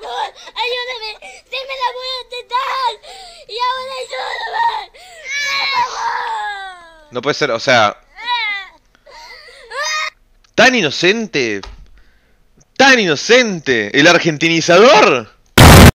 favor, ayúdame, sí me la voy a intentar. Y ahora ayúdame. No puede ser, o sea, tan inocente. Tan inocente. El argentinizador.